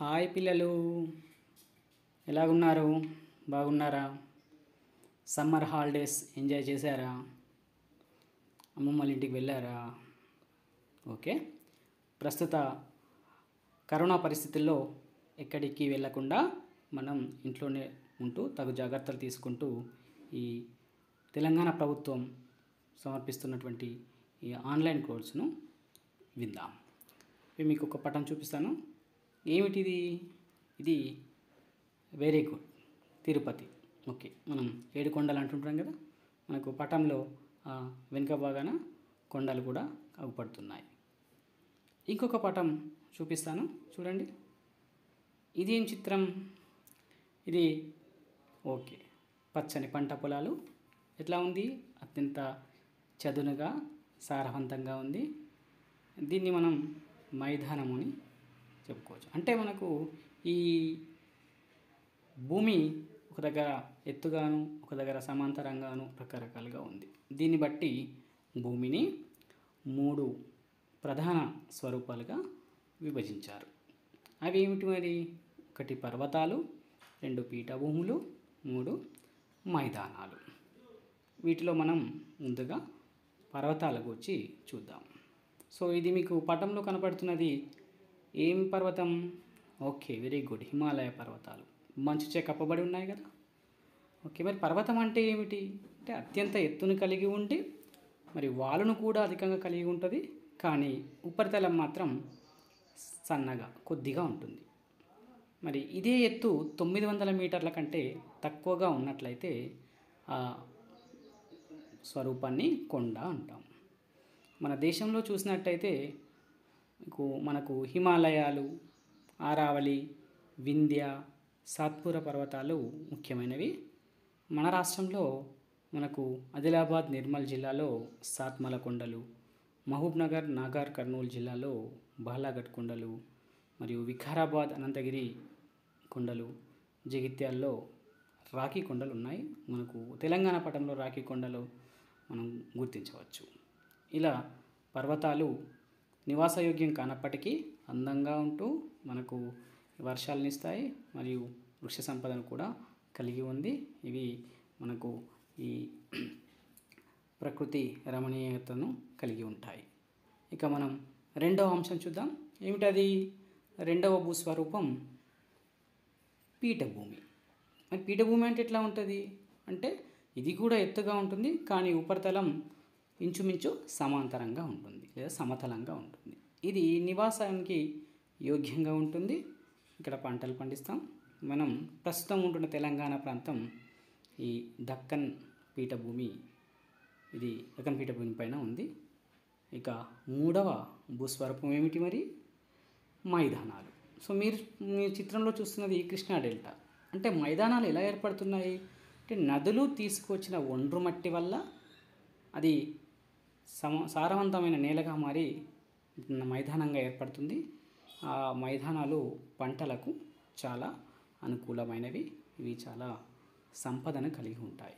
Hi పిల్లలు. ఎలాగున్నారు? బాగున్నారా? Summer holidays enjoy చేశారా? అమ్మమ్మల ఇంటికి వెళ్ళారా? ఓకే. ప్రస్తుత కరోనా పరిస్థితుల్లో ఎక్కడికి వెళ్ళకుండా మనం ఇంట్లోనే ఉంటూ తగు జాగ్రత్తలు తీసుకుంటూ ఈ తెలంగాణ ప్రభుత్వం సమర్పిస్తున్నటువంటి ఈ ఆన్లైన్ కోర్సును విందాం. మీకు ఒక పటం చూపిస్తాను. ఏమిటిది? ఇది వెరీ గుడ్ తిరుపతి. ఓకే మనం ఏడు కొండలు అంటుంటాం కదా మనకు పటంలో ఆ, వెనుక భాగాన కొండలు కూడా అగుపడుతున్నాయి ఇంకొక పటం చూపిస్తాను చూడండి. ఇది ఏం చిత్రం? ఇది ఓకే పచ్చని పంట పొలాలు. ఎట్లా ఉంది? అత్యంత చదునుగా సారవంతంగా ఉంది. దీన్ని మనం మైదానం అని చెప్పుకోవచ్చు. అంటే మనకు ఈ భూమి ఒక దగ్గర ఎత్తుగాను ఒక దగ్గర సమాంతరంగాను రకరకాలుగా ఉంది. దీన్ని బట్టి భూమిని మూడు ప్రధాన స్వరూపాలుగా విభజించారు. అవి ఏమిటి మరి? ఒకటి పర్వతాలు రెండు పీఠభూములు మూడు మైదానాలు. వీటిలో మనం ముందుగా పర్వతాల గురించి చూద్దాం. సో ఇది మీకు పటంలో కనపడుతున్నది ఏం పర్వతం? Okay very good. హిమాలయ పర్వతాలు. మంచుచే కప్పబడి ఉన్నాయి కదా? ఓకే మరి పర్వతం అంటే ఏమిటి? అంటే అత్యంత ఎత్తును కలిగి ఉండి మరి వాలును కూడా అధికంగా కలిగి ఉంటుంది కానీ ఉపరితలం మాత్రం సన్నగా కొద్దిగా ఉంటుంది. మరి ఇదే ఎత్తు తొమ్మిది వందల మీటర్ల కంటే తక్కువగా ఉన్నట్లయితే ఆ స్వరూపాన్ని కొండ అంటాం. మన దేశంలో చూసినట్టయితే మీకు మనకు హిమాలయాలు ఆరావళి వింధ్య సాత్పుర పర్వతాలు ముఖ్యమైనవి. మన రాష్ట్రంలో మనకు ఆదిలాబాద్ నిర్మల్ జిల్లాలో సాత్మల కొండలు మహబూబ్నగర్ నాగార్ నాగర్ కర్నూలు జిల్లాలో బాలాఘట్ కొండలు మరియు వికారాబాద్ అనంతగిరి కొండలు జగిత్యాల్లో రాఖీ కొండలు ఉన్నాయి. మనకు తెలంగాణ పటంలో రాఖీ కొండలు మనం గుర్తించవచ్చు. ఇలా పర్వతాలు నివాసయోగ్యం కానప్పటికీ అందంగా ఉంటూ మనకు వర్షాలను ఇస్తాయి మరియు వృక్ష సంపదను కూడా కలిగి ఉంది. ఇవి మనకు ఈ ప్రకృతి రమణీయతను కలిగి ఉంటాయి. ఇక మనం రెండవ అంశం చూద్దాం. ఏమిటది? రెండవ భూస్వరూపం పీఠభూమి. మరి పీఠభూమి అంటే ఎట్లా ఉంటుంది? అంటే ఇది కూడా ఎత్తుగా ఉంటుంది కానీ ఉపరితలం ఇంచుమించు సమాంతరంగా ఉంటుంది లేదా సమతలంగా ఉంటుంది. ఇది నివాసానికి యోగ్యంగా ఉంటుంది. ఇక్కడ పంటలు పండిస్తాం. మనం ప్రస్తుతం ఉంటున్న తెలంగాణ ప్రాంతం ఈ దక్కన్ పీఠభూమి ఇది దక్కన్ పీఠభూమి పైన ఉంది. ఇక మూడవ భూస్వరూపం ఏమిటి మరి? మైదానాలు. సో మీరు మీ చిత్రంలో చూస్తున్నది కృష్ణా డెల్టా. అంటే మైదానాలు ఎలా ఏర్పడుతున్నాయి? అంటే నదులు తీసుకొచ్చిన ఒండ్రు మట్టి వల్ల అది సమ సారవంతమైన నేలగా మారి మైదానంగా ఏర్పడుతుంది. ఆ మైదానాలు పంటలకు చాలా అనుకూలమైనవి. ఇవి చాలా సంపదను కలిగి ఉంటాయి.